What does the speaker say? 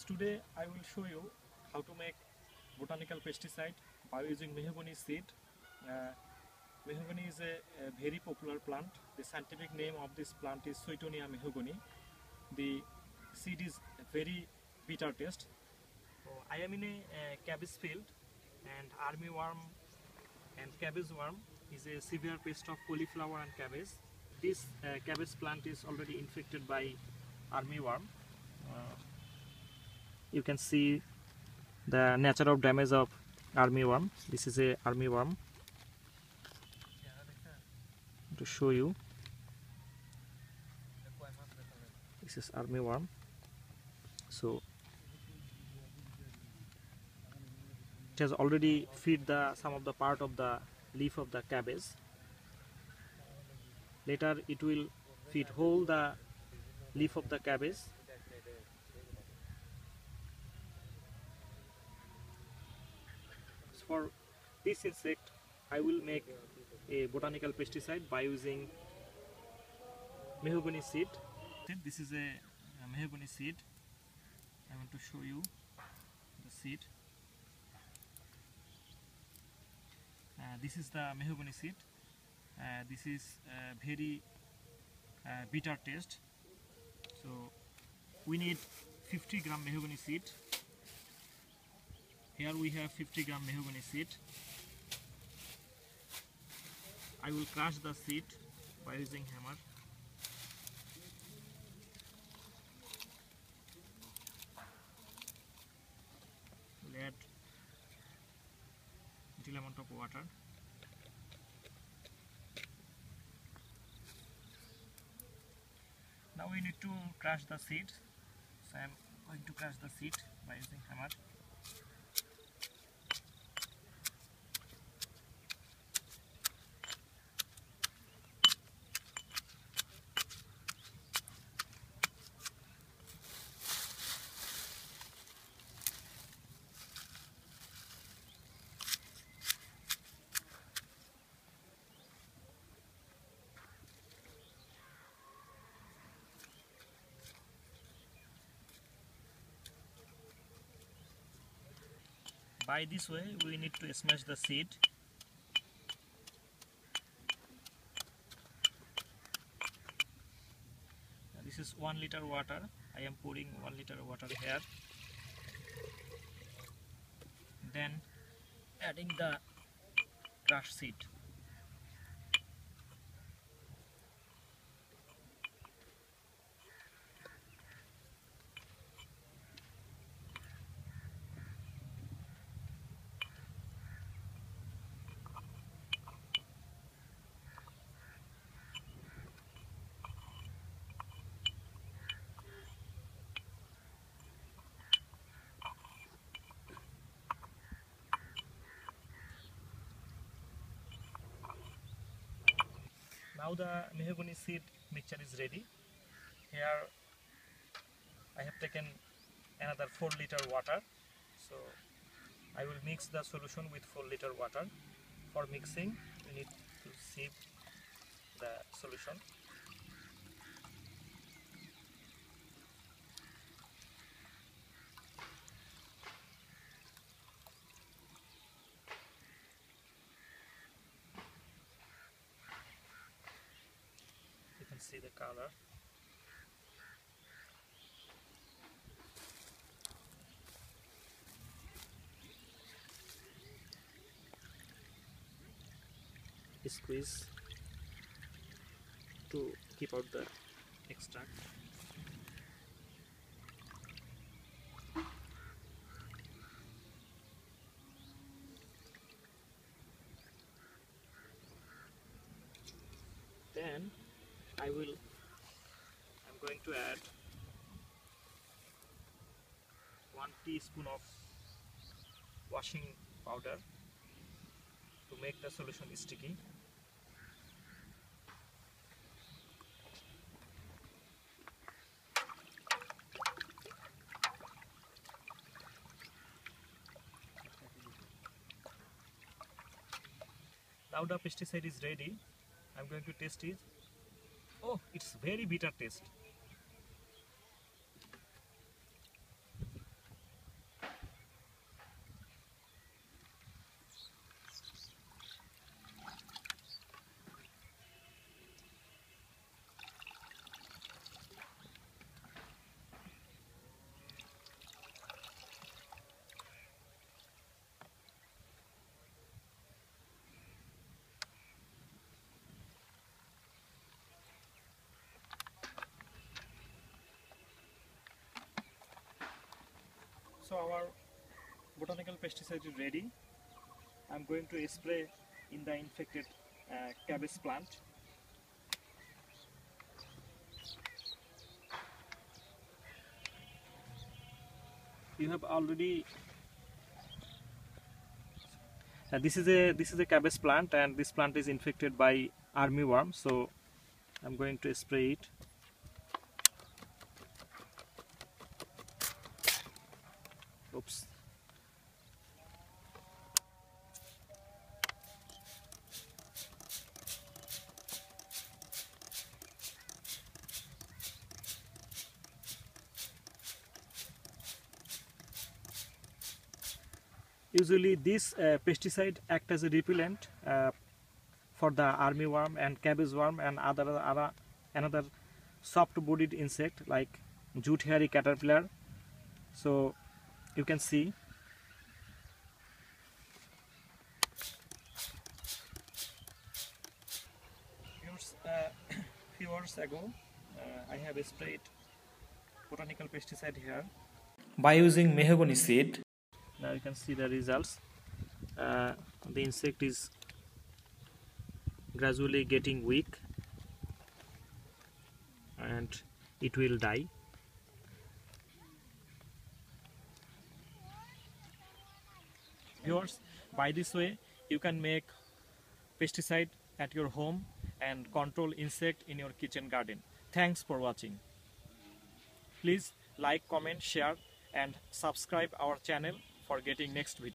today I will show you how to make botanical pesticide by using mahogany seed. Uh, is a, a very popular plant. The scientific name of this plant is Swietenia mahogany. The seed is very bitter taste. I am in a uh, cabbage field and armyworm and cabbage worm is a severe pest of cauliflower and cabbage. This uh, cabbage plant is already infected by armyworm. Uh, you can see the nature of damage of armyworm. This is a armyworm. To show you, this is armyworm. So it has already feed the some of the part of the leaf of the cabbage. Later it will feed whole the leaf of the cabbage for this insect I will make a botanical pesticide by using mahogany seed. This is a, a seed. I want to show you the seed. Uh, this is the mahogany seed. Uh, this is uh, very bitter taste. So we need 50 gram mahogany seed here we have 50 gram mahogany seed. I will crush the seed by using hammer. We'll add little amount of water. Now we need to crush the seed. So I am going to crush the seed by using hammer this way we need to smash the seed. This is 1 liter water. I am pouring 1 liter water here. Then adding the crushed seed now the mahogany seed mixture is ready here I have taken another 4 liter water so I will mix the solution with 4 liter water for mixing you need to sieve the solution see the color. Squeeze to keep out the extract I will I'm going to add one teaspoon of washing powder to make the solution sticky now the pesticide is ready I'm going to test it oh it's very bitter taste so our botanical pesticide is ready. I'm going to spray in the infected uh, cabbage plant. You have already uh, this is a this is a cabbage plant and this plant is infected by army worm so I'm going to spray it oops. Usually this uh, pesticide act as a repellent uh, for the army worm and cabbage worm and other, other another soft bodied insect like jute hairy caterpillar. So you can see. Years, uh, few hours ago uh, I have sprayed botanical pesticide here. By using mahogany seed. Now you can see the results. Uh, the insect is gradually getting weak and it will die by this way you can make pesticide at your home and control insect in your kitchen garden. Thanks for watching. Please like comment share and subscribe our channel for getting next video